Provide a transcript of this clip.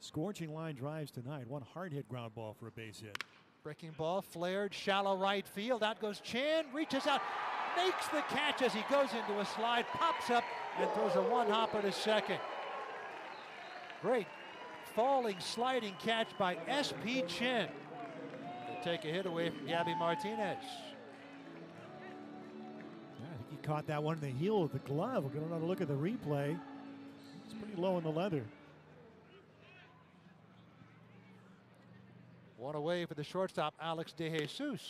Scorching line drives tonight. One hard hit ground ball for a base hit. Breaking ball flared shallow right field. Out goes Chen, reaches out, makes the catch as he goes into a slide, pops up, and throws a one hopper to second. Great falling, sliding catch by S.P. Chen to take a hit away from Gabby Martinez. Yeah, I think he caught that one in the heel of the glove. We're going to look at the replay. It's pretty low in the leather. One away for the shortstop, Alex DeJesus.